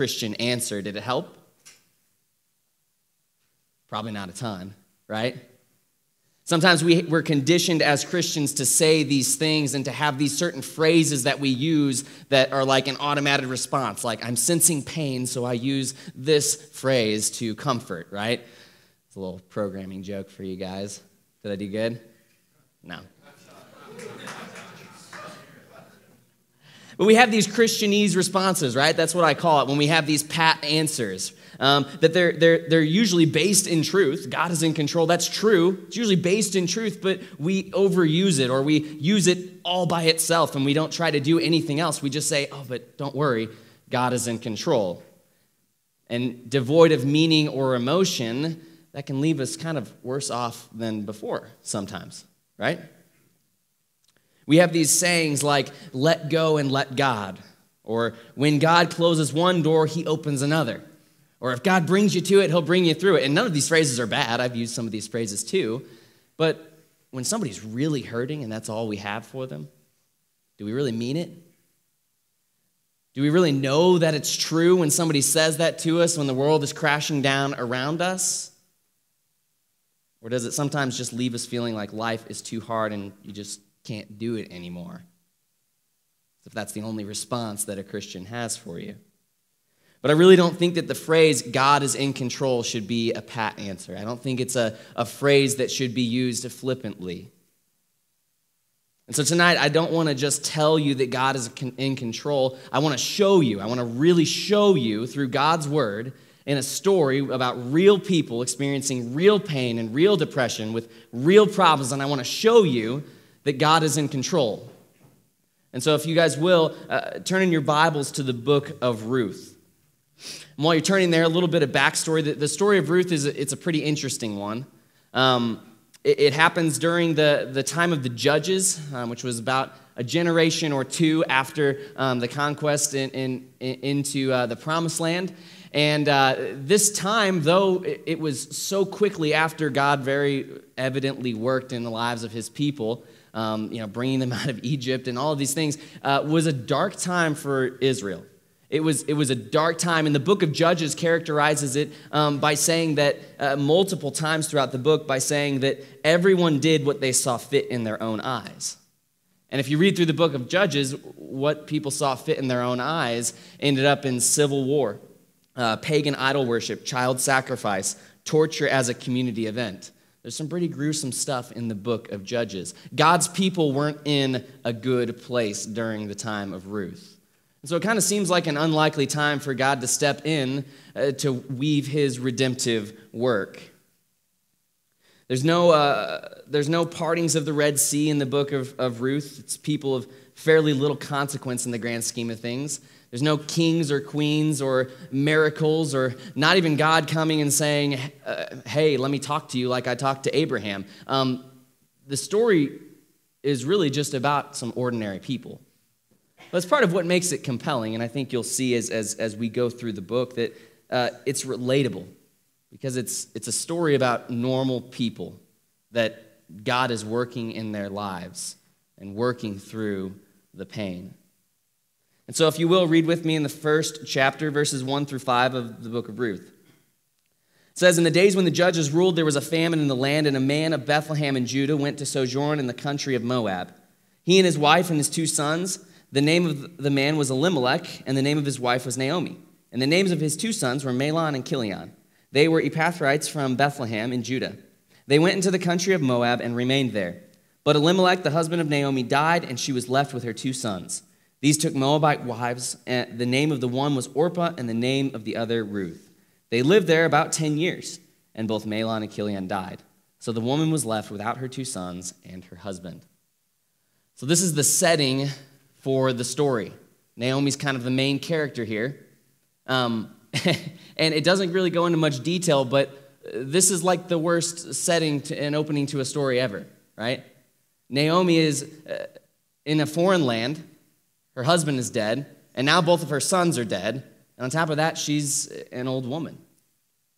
Christian answer. Did it help? Probably not a ton, right? Sometimes we, we're conditioned as Christians to say these things and to have these certain phrases that we use that are like an automatic response. Like, I'm sensing pain, so I use this phrase to comfort, right? It's a little programming joke for you guys. Did I do good? No. But we have these Christianese responses, right? That's what I call it when we have these pat answers. Um, that they're, they're, they're usually based in truth. God is in control. That's true. It's usually based in truth, but we overuse it or we use it all by itself and we don't try to do anything else. We just say, oh, but don't worry, God is in control. And devoid of meaning or emotion, that can leave us kind of worse off than before sometimes, right? We have these sayings like, let go and let God, or when God closes one door, he opens another. Or if God brings you to it, he'll bring you through it. And none of these phrases are bad. I've used some of these phrases too. But when somebody's really hurting and that's all we have for them, do we really mean it? Do we really know that it's true when somebody says that to us when the world is crashing down around us? Or does it sometimes just leave us feeling like life is too hard and you just can't do it anymore. If that's the only response that a Christian has for you. But I really don't think that the phrase God is in control should be a pat answer. I don't think it's a, a phrase that should be used flippantly. And so tonight, I don't want to just tell you that God is in control. I want to show you, I want to really show you through God's word in a story about real people experiencing real pain and real depression with real problems. And I want to show you that God is in control. And so, if you guys will, uh, turn in your Bibles to the book of Ruth. And while you're turning there, a little bit of backstory. The, the story of Ruth is a, it's a pretty interesting one. Um, it, it, happens during the, the time of the judges, um, which was about a generation or two after um, the conquest in, in, in into uh, the promised land. And uh, this time, though it, it was so quickly after God very evidently worked in the lives of his people, um, you know, bringing them out of Egypt and all of these things, uh, was a dark time for Israel. It was, it was a dark time, and the book of Judges characterizes it um, by saying that uh, multiple times throughout the book, by saying that everyone did what they saw fit in their own eyes. And if you read through the book of Judges, what people saw fit in their own eyes ended up in civil war, uh, pagan idol worship, child sacrifice, torture as a community event. There's some pretty gruesome stuff in the book of Judges. God's people weren't in a good place during the time of Ruth. And so it kind of seems like an unlikely time for God to step in uh, to weave his redemptive work. There's no, uh, there's no partings of the Red Sea in the book of, of Ruth. It's people of fairly little consequence in the grand scheme of things. There's no kings or queens or miracles or not even God coming and saying, uh, hey, let me talk to you like I talked to Abraham. Um, the story is really just about some ordinary people. That's part of what makes it compelling, and I think you'll see as, as, as we go through the book that uh, it's relatable because it's, it's a story about normal people that God is working in their lives and working through the pain. And so, if you will, read with me in the first chapter, verses 1 through 5 of the book of Ruth. It says, In the days when the judges ruled, there was a famine in the land, and a man of Bethlehem in Judah went to sojourn in the country of Moab. He and his wife and his two sons, the name of the man was Elimelech, and the name of his wife was Naomi. And the names of his two sons were Mahlon and Chilion. They were Ephrathites from Bethlehem in Judah. They went into the country of Moab and remained there. But Elimelech, the husband of Naomi, died, and she was left with her two sons. These took Moabite wives, and the name of the one was Orpah, and the name of the other Ruth. They lived there about 10 years, and both Mahlon and Chilion died. So the woman was left without her two sons and her husband. So this is the setting for the story. Naomi's kind of the main character here. Um, and it doesn't really go into much detail, but this is like the worst setting to, and opening to a story ever, right? Naomi is uh, in a foreign land her husband is dead, and now both of her sons are dead. And on top of that, she's an old woman.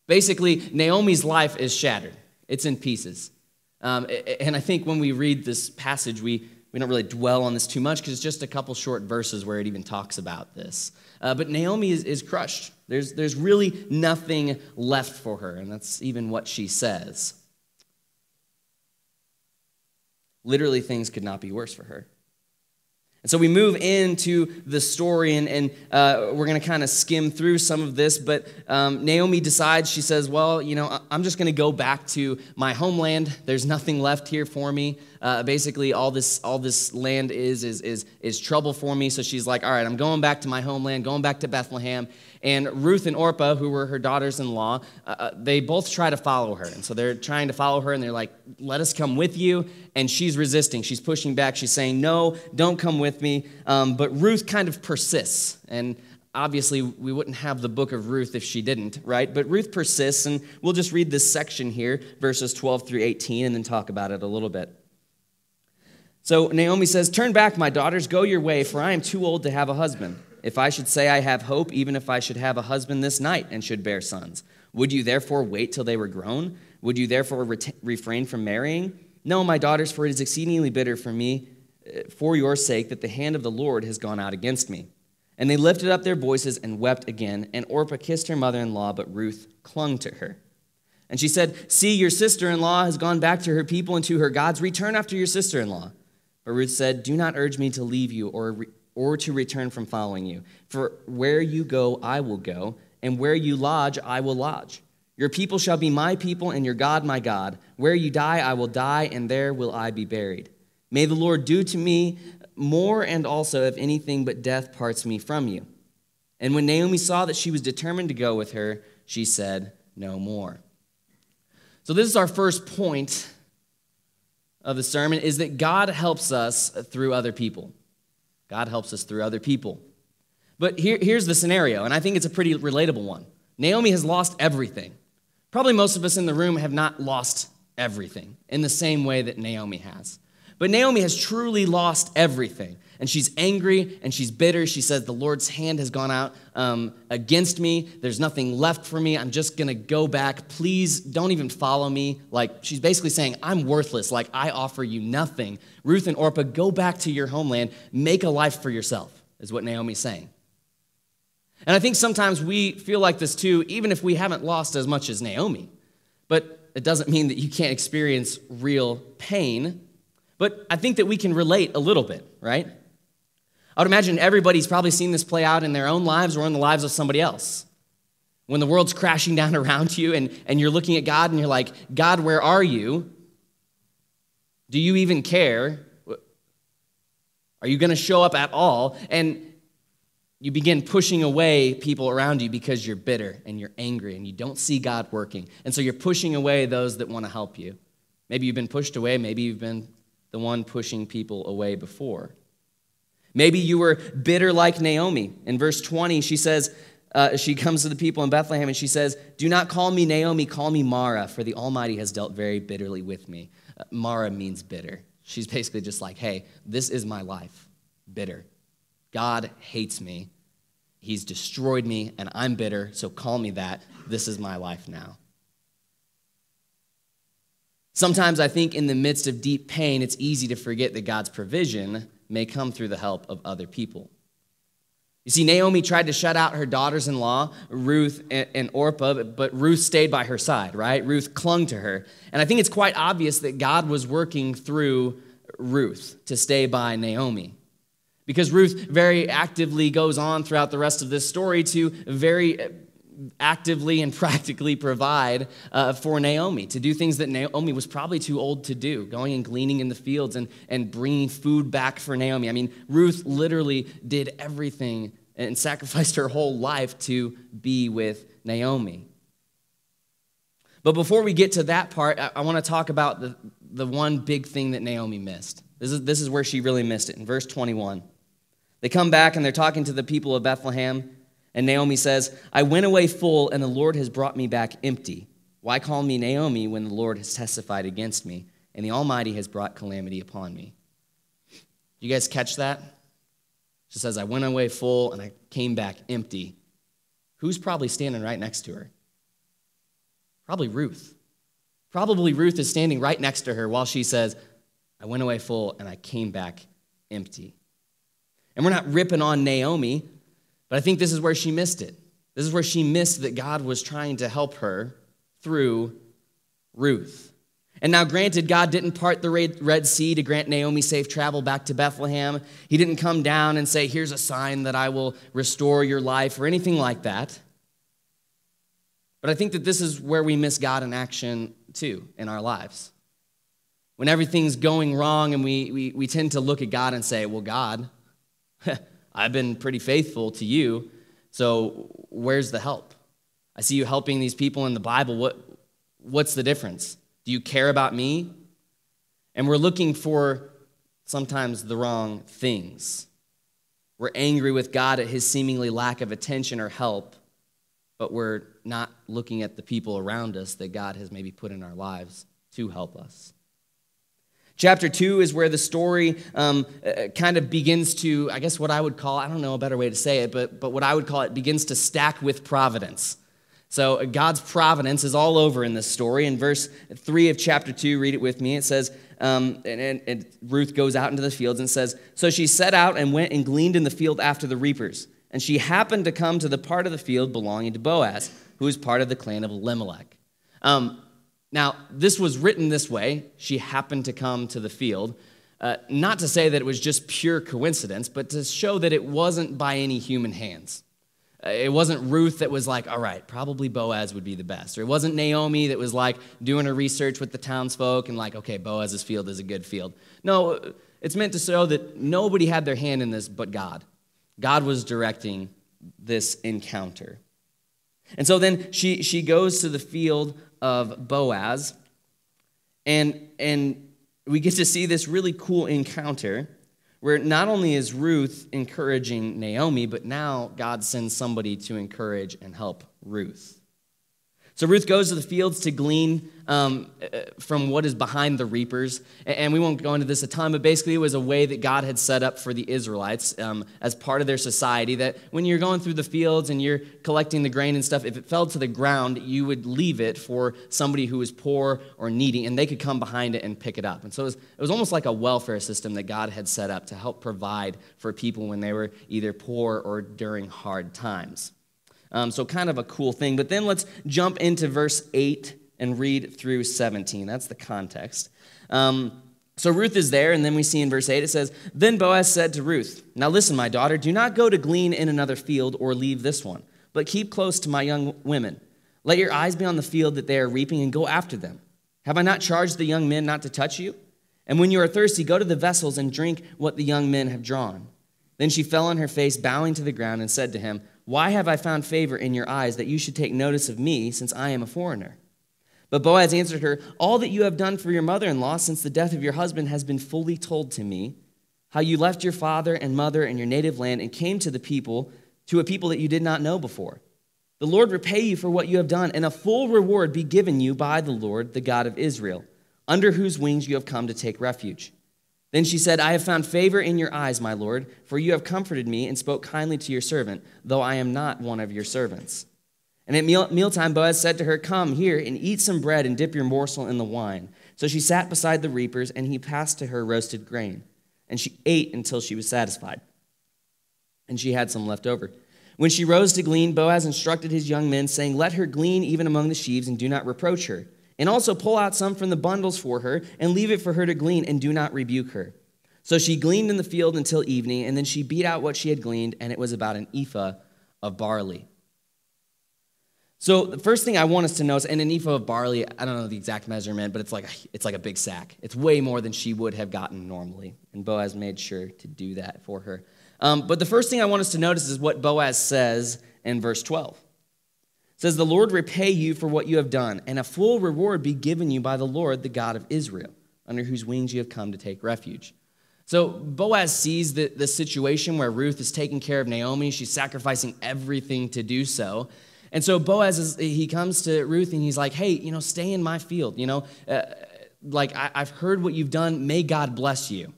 Basically, Naomi's life is shattered, it's in pieces. Um, and I think when we read this passage, we, we don't really dwell on this too much because it's just a couple short verses where it even talks about this. Uh, but Naomi is, is crushed. There's, there's really nothing left for her, and that's even what she says. Literally, things could not be worse for her. And so we move into the story, and, and uh, we're going to kind of skim through some of this. But um, Naomi decides, she says, Well, you know, I'm just going to go back to my homeland. There's nothing left here for me. Uh, basically, all this, all this land is, is, is, is trouble for me. So she's like, All right, I'm going back to my homeland, going back to Bethlehem. And Ruth and Orpah, who were her daughters in law, uh, uh, they both try to follow her. And so they're trying to follow her, and they're like, let us come with you. And she's resisting. She's pushing back. She's saying, no, don't come with me. Um, but Ruth kind of persists. And obviously, we wouldn't have the book of Ruth if she didn't, right? But Ruth persists, and we'll just read this section here, verses 12 through 18, and then talk about it a little bit. So Naomi says, Turn back, my daughters, go your way, for I am too old to have a husband. If I should say I have hope, even if I should have a husband this night and should bear sons, would you therefore wait till they were grown? Would you therefore ret- refrain from marrying? No, my daughters, for it is exceedingly bitter for me, uh, for your sake, that the hand of the Lord has gone out against me. And they lifted up their voices and wept again. And Orpah kissed her mother in law, but Ruth clung to her. And she said, See, your sister in law has gone back to her people and to her gods. Return after your sister in law. But Ruth said, Do not urge me to leave you or or to return from following you. For where you go, I will go, and where you lodge, I will lodge. Your people shall be my people, and your God my God. Where you die, I will die, and there will I be buried. May the Lord do to me more, and also, if anything but death parts me from you. And when Naomi saw that she was determined to go with her, she said, No more. So, this is our first point of the sermon is that God helps us through other people. God helps us through other people. But here, here's the scenario, and I think it's a pretty relatable one. Naomi has lost everything. Probably most of us in the room have not lost everything in the same way that Naomi has. But Naomi has truly lost everything. And she's angry and she's bitter. She says, The Lord's hand has gone out um, against me. There's nothing left for me. I'm just going to go back. Please don't even follow me. Like, she's basically saying, I'm worthless. Like, I offer you nothing. Ruth and Orpah, go back to your homeland. Make a life for yourself, is what Naomi's saying. And I think sometimes we feel like this too, even if we haven't lost as much as Naomi. But it doesn't mean that you can't experience real pain. But I think that we can relate a little bit, right? I would imagine everybody's probably seen this play out in their own lives or in the lives of somebody else. When the world's crashing down around you and, and you're looking at God and you're like, God, where are you? Do you even care? Are you going to show up at all? And you begin pushing away people around you because you're bitter and you're angry and you don't see God working. And so you're pushing away those that want to help you. Maybe you've been pushed away, maybe you've been the one pushing people away before. Maybe you were bitter like Naomi. In verse 20, she says, uh, she comes to the people in Bethlehem and she says, Do not call me Naomi, call me Mara, for the Almighty has dealt very bitterly with me. Uh, Mara means bitter. She's basically just like, Hey, this is my life, bitter. God hates me. He's destroyed me, and I'm bitter, so call me that. This is my life now. Sometimes I think in the midst of deep pain, it's easy to forget that God's provision may come through the help of other people. You see, Naomi tried to shut out her daughters in law, Ruth and Orpah, but Ruth stayed by her side, right? Ruth clung to her. And I think it's quite obvious that God was working through Ruth to stay by Naomi. Because Ruth very actively goes on throughout the rest of this story to very actively and practically provide uh, for Naomi, to do things that Naomi was probably too old to do, going and gleaning in the fields and, and bringing food back for Naomi. I mean, Ruth literally did everything and sacrificed her whole life to be with Naomi. But before we get to that part, I, I want to talk about the, the one big thing that Naomi missed. This is, this is where she really missed it in verse 21. They come back and they're talking to the people of Bethlehem. And Naomi says, I went away full, and the Lord has brought me back empty. Why call me Naomi when the Lord has testified against me, and the Almighty has brought calamity upon me? You guys catch that? She says, I went away full, and I came back empty. Who's probably standing right next to her? Probably Ruth. Probably Ruth is standing right next to her while she says, I went away full, and I came back empty. And we're not ripping on Naomi, but I think this is where she missed it. This is where she missed that God was trying to help her through Ruth. And now, granted, God didn't part the Red Sea to grant Naomi safe travel back to Bethlehem. He didn't come down and say, Here's a sign that I will restore your life or anything like that. But I think that this is where we miss God in action too in our lives. When everything's going wrong and we, we, we tend to look at God and say, Well, God, I've been pretty faithful to you, so where's the help? I see you helping these people in the Bible. What, what's the difference? Do you care about me? And we're looking for sometimes the wrong things. We're angry with God at his seemingly lack of attention or help, but we're not looking at the people around us that God has maybe put in our lives to help us. Chapter 2 is where the story um, uh, kind of begins to, I guess what I would call, I don't know a better way to say it, but, but what I would call it begins to stack with providence. So uh, God's providence is all over in this story. In verse 3 of chapter 2, read it with me. It says, um, and, and, and Ruth goes out into the fields and says, So she set out and went and gleaned in the field after the reapers. And she happened to come to the part of the field belonging to Boaz, who was part of the clan of Elimelech. Um, now, this was written this way. She happened to come to the field. Uh, not to say that it was just pure coincidence, but to show that it wasn't by any human hands. It wasn't Ruth that was like, all right, probably Boaz would be the best. Or it wasn't Naomi that was like doing her research with the townsfolk and like, okay, Boaz's field is a good field. No, it's meant to show that nobody had their hand in this but God. God was directing this encounter. And so then she, she goes to the field of Boaz, and, and we get to see this really cool encounter where not only is Ruth encouraging Naomi, but now God sends somebody to encourage and help Ruth. So Ruth goes to the fields to glean um, uh, from what is behind the reapers. And we won't go into this a ton, but basically it was a way that God had set up for the Israelites um, as part of their society that when you're going through the fields and you're collecting the grain and stuff, if it fell to the ground, you would leave it for somebody who was poor or needy, and they could come behind it and pick it up. And so it was, it was almost like a welfare system that God had set up to help provide for people when they were either poor or during hard times. Um, so, kind of a cool thing. But then let's jump into verse 8 and read through 17. That's the context. Um, so Ruth is there, and then we see in verse 8 it says, Then Boaz said to Ruth, Now listen, my daughter, do not go to glean in another field or leave this one, but keep close to my young women. Let your eyes be on the field that they are reaping and go after them. Have I not charged the young men not to touch you? And when you are thirsty, go to the vessels and drink what the young men have drawn. Then she fell on her face, bowing to the ground, and said to him, why have I found favor in your eyes that you should take notice of me, since I am a foreigner? But Boaz answered her, All that you have done for your mother in law since the death of your husband has been fully told to me. How you left your father and mother and your native land and came to the people, to a people that you did not know before. The Lord repay you for what you have done, and a full reward be given you by the Lord, the God of Israel, under whose wings you have come to take refuge. Then she said, I have found favor in your eyes, my Lord, for you have comforted me and spoke kindly to your servant, though I am not one of your servants. And at meal, mealtime, Boaz said to her, Come here and eat some bread and dip your morsel in the wine. So she sat beside the reapers, and he passed to her roasted grain. And she ate until she was satisfied. And she had some left over. When she rose to glean, Boaz instructed his young men, saying, Let her glean even among the sheaves, and do not reproach her. And also pull out some from the bundles for her, and leave it for her to glean, and do not rebuke her. So she gleaned in the field until evening, and then she beat out what she had gleaned, and it was about an ephah of barley. So the first thing I want us to notice, and an ephah of barley, I don't know the exact measurement, but it's like a, it's like a big sack. It's way more than she would have gotten normally, and Boaz made sure to do that for her. Um, but the first thing I want us to notice is what Boaz says in verse 12 says, The Lord repay you for what you have done, and a full reward be given you by the Lord, the God of Israel, under whose wings you have come to take refuge. So Boaz sees the, the situation where Ruth is taking care of Naomi. She's sacrificing everything to do so. And so Boaz, is, he comes to Ruth and he's like, hey, you know, stay in my field. You know, uh, like I, I've heard what you've done. May God bless you.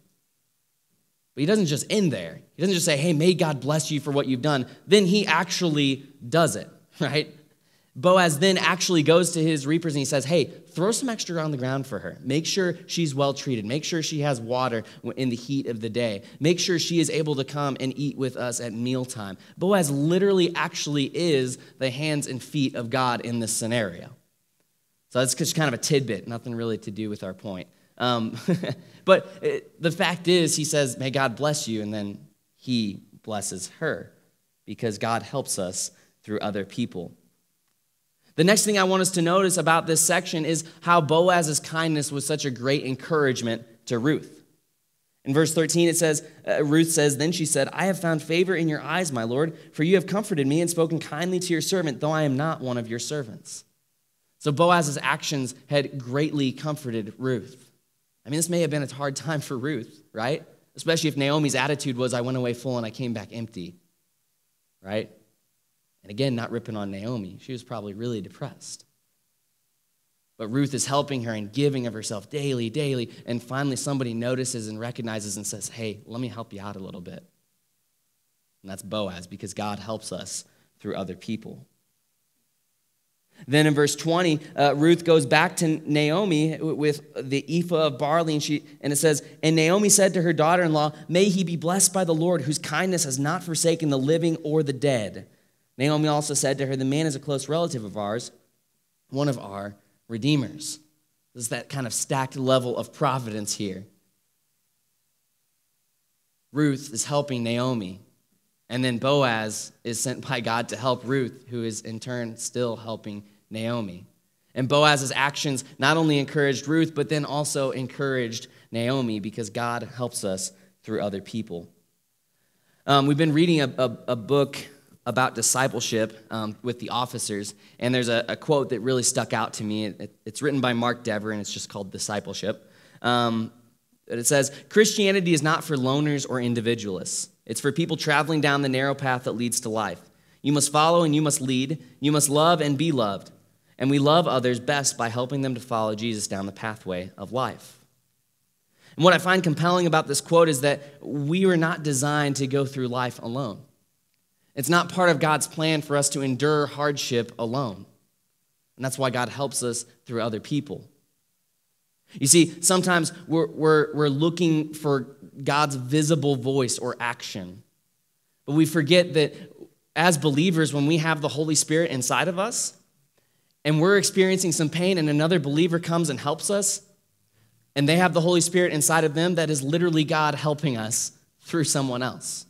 But he doesn't just end there. He doesn't just say, hey, may God bless you for what you've done. Then he actually does it, right? Boaz then actually goes to his reapers and he says, Hey, throw some extra on the ground for her. Make sure she's well treated. Make sure she has water in the heat of the day. Make sure she is able to come and eat with us at mealtime. Boaz literally actually is the hands and feet of God in this scenario. So that's just kind of a tidbit, nothing really to do with our point. Um, but it, the fact is, he says, May God bless you, and then he blesses her because God helps us through other people. The next thing I want us to notice about this section is how Boaz's kindness was such a great encouragement to Ruth. In verse 13, it says, uh, Ruth says, Then she said, I have found favor in your eyes, my Lord, for you have comforted me and spoken kindly to your servant, though I am not one of your servants. So Boaz's actions had greatly comforted Ruth. I mean, this may have been a hard time for Ruth, right? Especially if Naomi's attitude was, I went away full and I came back empty, right? And again, not ripping on Naomi. She was probably really depressed. But Ruth is helping her and giving of herself daily, daily. And finally, somebody notices and recognizes and says, Hey, let me help you out a little bit. And that's Boaz because God helps us through other people. Then in verse 20, uh, Ruth goes back to Naomi with the ephah of barley, and, she, and it says, And Naomi said to her daughter in law, May he be blessed by the Lord, whose kindness has not forsaken the living or the dead. Naomi also said to her, The man is a close relative of ours, one of our redeemers. There's that kind of stacked level of providence here. Ruth is helping Naomi. And then Boaz is sent by God to help Ruth, who is in turn still helping Naomi. And Boaz's actions not only encouraged Ruth, but then also encouraged Naomi because God helps us through other people. Um, we've been reading a, a, a book about discipleship um, with the officers, and there's a, a, quote that really stuck out to me. It, it's written by Mark Dever, and it's just called Discipleship. Um, it says Christianity is not for loners or individualists, it's for people traveling down the narrow path that leads to life. You must follow and you must lead, you must love and be loved. And we love others best by helping them to follow Jesus down the pathway of life. And what I find compelling about this quote is that we were not designed to go through life alone. It's not part of God's plan for us to endure hardship alone. And that's why God helps us through other people. You see, sometimes we're, we're, we're looking for God's visible voice or action. But we forget that as believers, when we have the Holy Spirit inside of us and we're experiencing some pain, and another believer comes and helps us, and they have the Holy Spirit inside of them, that is literally God helping us through someone else.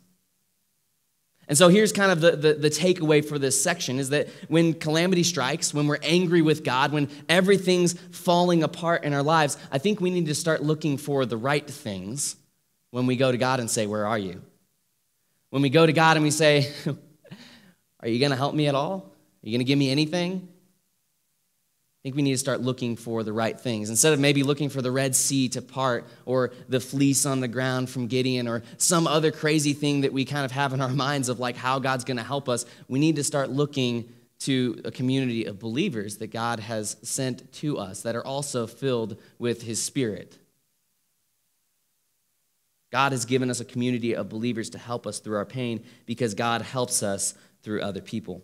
And so here's kind of the, the, the, takeaway for this section is that when calamity strikes, when we're angry with God, when everything's falling apart in our lives, I think we need to start looking for the right things when we go to God and say, Where are you? When we go to God and we say, Are you going to help me at all? Are you going to give me anything? Think we need to start looking for the right things. Instead of maybe looking for the Red Sea to part or the fleece on the ground from Gideon or some other crazy thing that we kind of have in our minds of like how God's going to help us, we need to start looking to a community of believers that God has sent to us that are also filled with His Spirit. God has given us a community of believers to help us through our pain because God helps us through other people.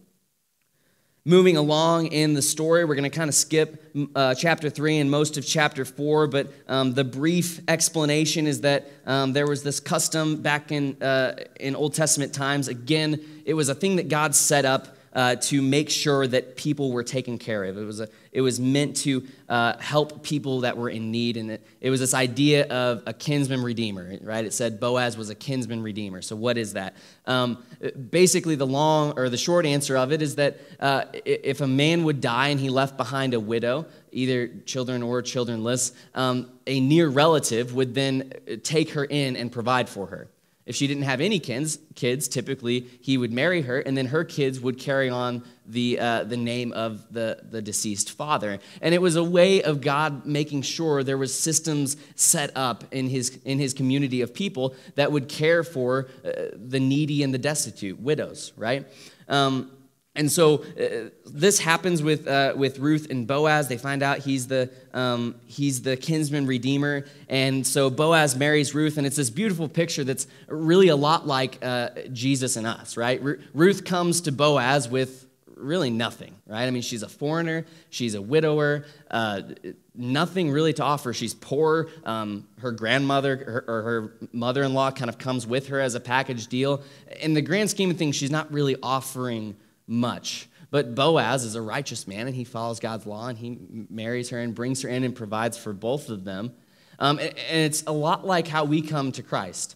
Moving along in the story, we're going to kind of skip uh, chapter 3 and most of chapter 4, but um, the brief explanation is that um, there was this custom back in, uh, in Old Testament times. Again, it was a thing that God set up uh, to make sure that people were taken care of. It was, a, it was meant to uh, help people that were in need. And it, it was this idea of a kinsman redeemer, right? It said Boaz was a kinsman redeemer. So, what is that? Um, basically, the long or the short answer of it is that uh, if a man would die and he left behind a widow, either children or childrenless, um, a near relative would then take her in and provide for her. If she didn't have any kids, kids, typically he would marry her, and then her kids would carry on the, uh, the name of the, the deceased father. And it was a way of God making sure there was systems set up in his, in his community of people that would care for uh, the needy and the destitute, widows, right? Um, and so uh, this happens with, uh, with Ruth and Boaz. They find out he's the, um, he's the kinsman redeemer. And so Boaz marries Ruth, and it's this beautiful picture that's really a lot like uh, Jesus and us, right? Ruth comes to Boaz with really nothing, right? I mean, she's a foreigner, she's a widower, uh, nothing really to offer. She's poor. Um, her grandmother her, or her mother in law kind of comes with her as a package deal. In the grand scheme of things, she's not really offering much. But Boaz is a righteous man and he follows God's law and he marries her and brings her in and provides for both of them. Um, and it's a lot like how we come to Christ.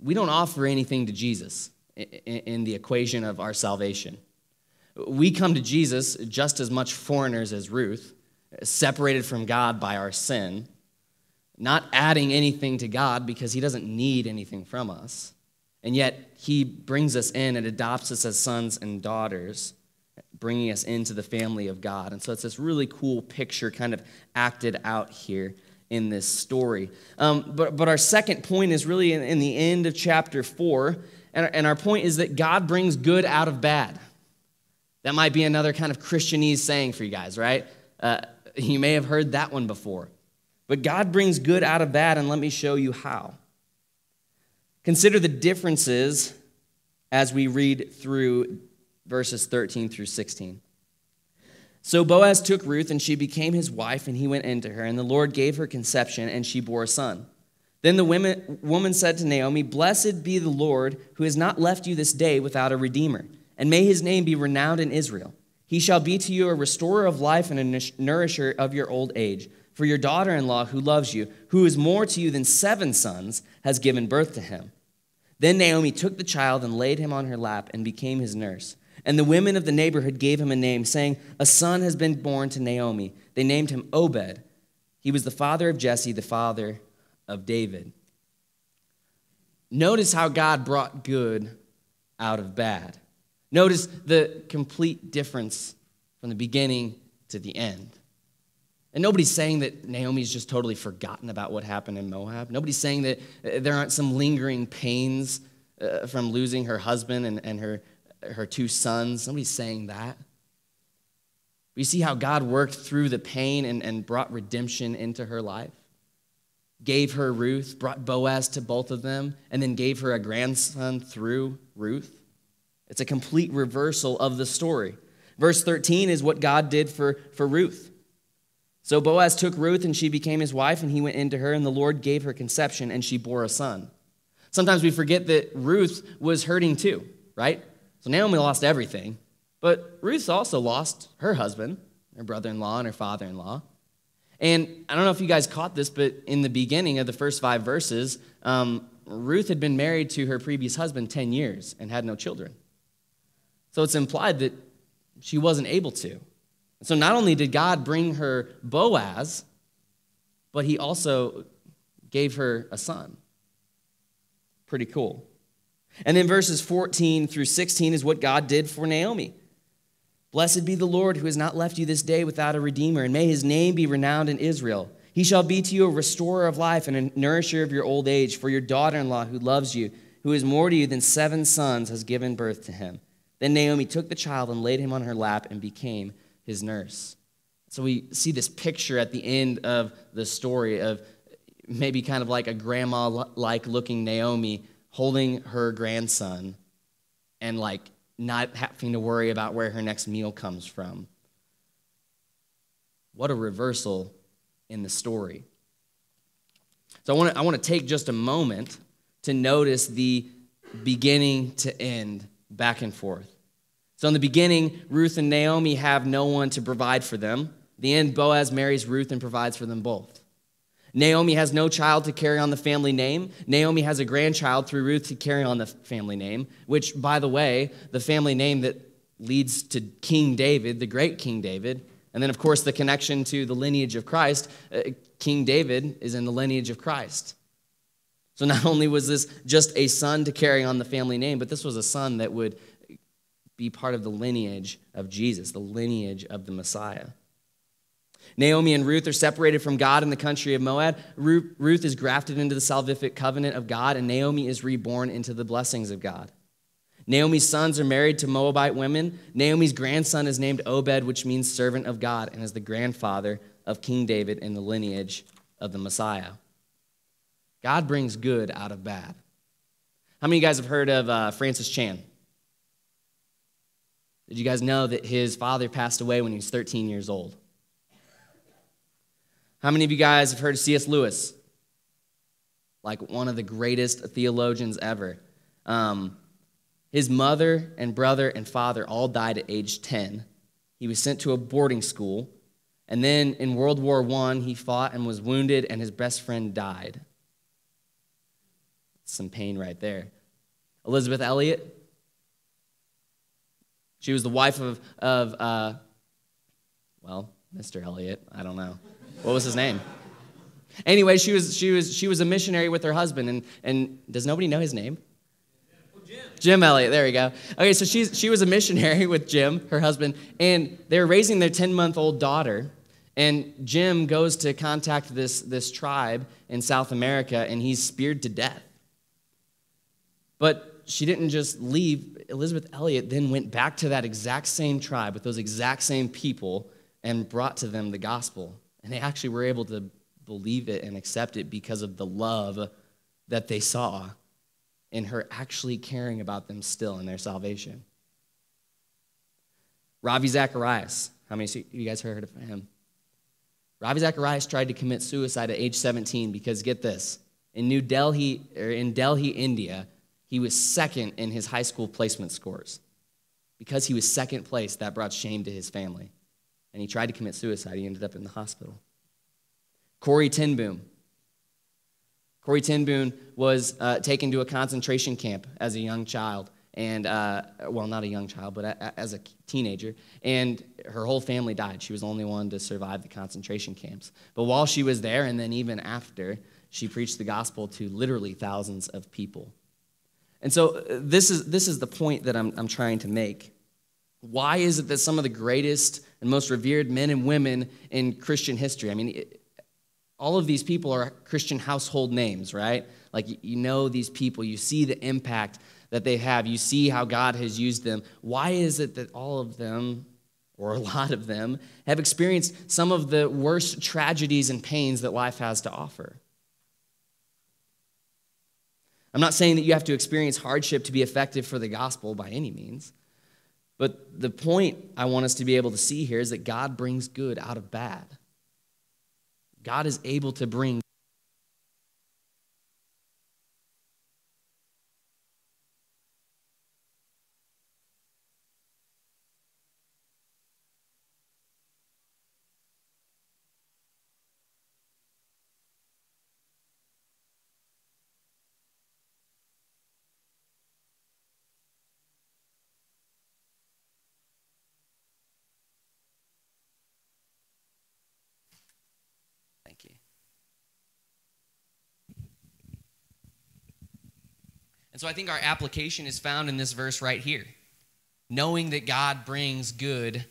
We don't offer anything to Jesus in the equation of our salvation. We come to Jesus just as much foreigners as Ruth, separated from God by our sin, not adding anything to God because he doesn't need anything from us. And yet, he brings us in and adopts us as sons and daughters, bringing us into the family of God. And so it's this really cool picture kind of acted out here in this story. Um, but, but our second point is really in, in the end of chapter 4. And, and our point is that God brings good out of bad. That might be another kind of Christianese saying for you guys, right? Uh, you may have heard that one before. But God brings good out of bad, and let me show you how. Consider the differences as we read through verses 13 through 16. So Boaz took Ruth, and she became his wife, and he went into her. And the Lord gave her conception, and she bore a son. Then the women, woman said to Naomi, Blessed be the Lord, who has not left you this day without a redeemer, and may his name be renowned in Israel. He shall be to you a restorer of life and a nourisher of your old age. For your daughter in law, who loves you, who is more to you than seven sons, has given birth to him. Then Naomi took the child and laid him on her lap and became his nurse. And the women of the neighborhood gave him a name, saying, A son has been born to Naomi. They named him Obed. He was the father of Jesse, the father of David. Notice how God brought good out of bad. Notice the complete difference from the beginning to the end. And nobody's saying that Naomi's just totally forgotten about what happened in Moab. Nobody's saying that uh, there aren't some lingering pains uh, from losing her husband and, and her her two sons. Nobody's saying that. We see how God worked through the pain and, and brought redemption into her life. Gave her Ruth, brought Boaz to both of them, and then gave her a grandson through Ruth. It's a complete reversal of the story. Verse 13 is what God did for, for Ruth. So Boaz took Ruth, and she became his wife, and he went into her, and the Lord gave her conception, and she bore a son. Sometimes we forget that Ruth was hurting too, right? So Naomi lost everything, but Ruth also lost her husband, her brother in law, and her father in law. And I don't know if you guys caught this, but in the beginning of the first five verses, um, Ruth had been married to her previous husband 10 years and had no children. So it's implied that she wasn't able to. So not only did God bring her Boaz, but he also gave her a son. Pretty cool. And then verses 14 through 16 is what God did for Naomi. Blessed be the Lord who has not left you this day without a redeemer, and may his name be renowned in Israel. He shall be to you a restorer of life and a nourisher of your old age, for your daughter in law who loves you, who is more to you than seven sons, has given birth to him. Then Naomi took the child and laid him on her lap and became his nurse. So we see this picture at the end of the story of maybe kind of like a grandma like looking Naomi holding her grandson and like not having to worry about where her next meal comes from. What a reversal in the story. So I want to I want to take just a moment to notice the beginning to end back and forth. So in the beginning, Ruth and Naomi have no one to provide for them. The end, Boaz marries Ruth and provides for them both. Naomi has no child to carry on the family name. Naomi has a grandchild through Ruth to carry on the family name, which, by the way, the family name that leads to King David, the great King David. And then, of course, the connection to the lineage of Christ. Uh, King David is in the lineage of Christ. So not only was this just a son to carry on the family name, but this was a son that would be part of the lineage of Jesus, the lineage of the Messiah. Naomi and Ruth are separated from God in the country of Moab. Ruth is grafted into the salvific covenant of God, and Naomi is reborn into the blessings of God. Naomi's sons are married to Moabite women. Naomi's grandson is named Obed, which means servant of God, and is the grandfather of King David in the lineage of the Messiah. God brings good out of bad. How many of you guys have heard of uh, Francis Chan? Did you guys know that his father passed away when he was 13 years old? How many of you guys have heard of C.S. Lewis? Like one of the greatest theologians ever. Um, his mother and brother and father all died at age 10. He was sent to a boarding school. And then in World War I, he fought and was wounded, and his best friend died. Some pain right there. Elisabeth Elliot, she was the wife of, of uh, well, Mr. Elliot. I don't know. What was his name? Anyway, she was, she was, she was a missionary with her husband. And, and does nobody know his name? Jim. Elliot, there we go. Okay, so she's, she was a missionary with Jim, her husband, and they were raising their 10 month old daughter. And Jim goes to contact this, this tribe in South America, and he's speared to death. But she didn't just leave. Elisabeth Elliot then went back to that exact same tribe with those exact same people and brought to them the gospel. And they actually were able to believe it and accept it because of the love that they saw in her actually caring about them still in their salvation. Ravi Zacharias. How many of you guys heard of him? Ravi Zacharias tried to commit suicide at age 17 because get this, in New Delhi or in Delhi, India, he was second in his high school placement scores. Because he was second place, that brought shame to his family. And he tried to commit suicide. He ended up in the hospital. Corrie ten Corey Corrie ten Boom was uh, taken to a concentration camp as a young child. And, uh, well, not a young child, but a, a, as a teenager. And her whole family died. She was the only one to survive the concentration camps. But while she was there, and then even after, she preached the gospel to literally thousands of people. And so uh, this is, this is the point that I'm, I'm trying to make. Why is it that some of the greatest and most revered men and women in Christian history, I mean, it, all of these people are Christian household names, right? Like you know these people, you see the impact that they have, you see how God has used them. Why is it that all of them, or a lot of them, have experienced some of the worst tragedies and pains that life has to offer? I'm not saying that you have to experience hardship to be effective for the gospel by any means. But the point I want us to be able to see here is that God brings good out of bad. God is able to bring And so I think our application is found in this verse right here. Knowing that God brings good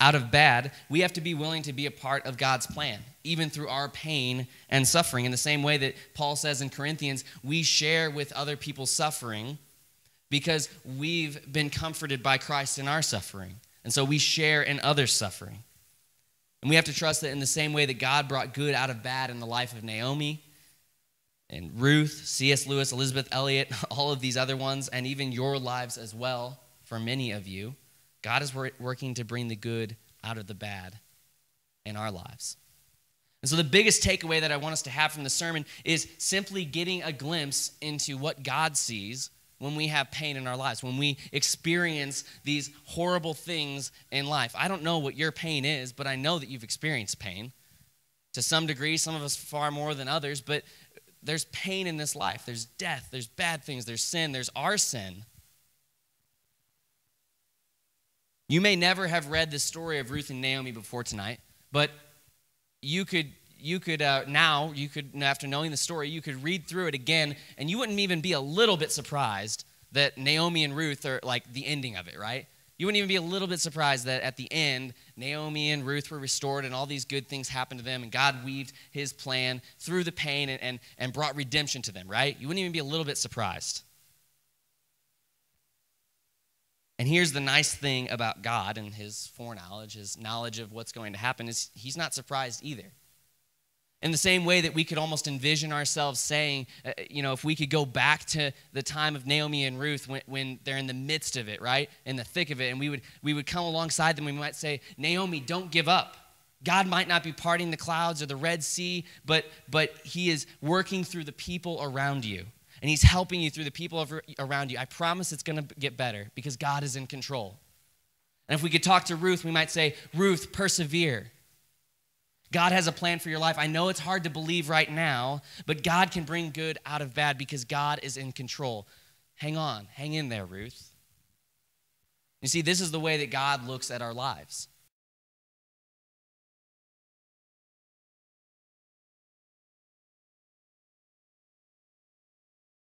out of bad, we have to be willing to be a part of God's plan, even through our pain and suffering. In the same way that Paul says in Corinthians, we share with other people's suffering because we've been comforted by Christ in our suffering. And so we share in others' suffering. And we have to trust that in the same way that God brought good out of bad in the life of Naomi, and Ruth, C.S. Lewis, Elisabeth Elliot, all of these other ones, and even your lives as well, for many of you, God is working to bring the good out of the bad in our lives. And so, the biggest takeaway that I want us to have from the sermon is simply getting a glimpse into what God sees when we have pain in our lives, when we experience these horrible things in life. I don't know what your pain is, but I know that you've experienced pain. To some degree, some of us far more than others, but there's pain in this life. There's death, there's bad things, there's sin, there's our sin. You may never have read the story of Ruth and Naomi before tonight, but you could you could uh, now you could after knowing the story you could read through it again and you wouldn't even be a little bit surprised that Naomi and Ruth are like the ending of it, right? You wouldn't even be a little bit surprised that at the end, Naomi and Ruth were restored and all these good things happened to them, and God weaved his plan through the pain and, and, and brought redemption to them, right? You wouldn't even be a little bit surprised. And here's the nice thing about God and his foreknowledge, his knowledge of what's going to happen, is he's not surprised either. In the same way that we could almost envision ourselves saying, uh, you know, if we could go back to the time of Naomi and Ruth when, when they're in the midst of it, right? In the thick of it, and we would, we would come alongside them, we might say, Naomi, don't give up. God might not be parting the clouds or the Red Sea, but, but He is working through the people around you. And He's helping you through the people around you. I promise it's going to get better because God is in control. And if we could talk to Ruth, we might say, Ruth, persevere. God has a plan for your life. I know it's hard to believe right now, but God can bring good out of bad because God is in control. Hang on, hang in there, Ruth. You see, this is the way that God looks at our lives.